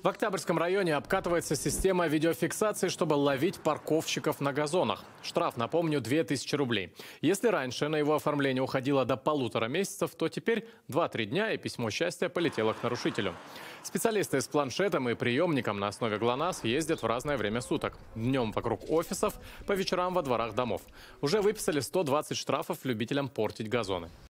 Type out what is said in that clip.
В Октябрьском районе обкатывается система видеофиксации, чтобы ловить парковщиков на газонах. Штраф, напомню, 2000 рублей. Если раньше на его оформление уходило до полутора месяцев, то теперь 2-3 дня и письмо счастья полетело к нарушителю. Специалисты с планшетом и приемником на основе ГЛОНАСС ездят в разное время суток. Днем вокруг офисов, по вечерам во дворах домов. Уже выписали 120 штрафов любителям портить газоны.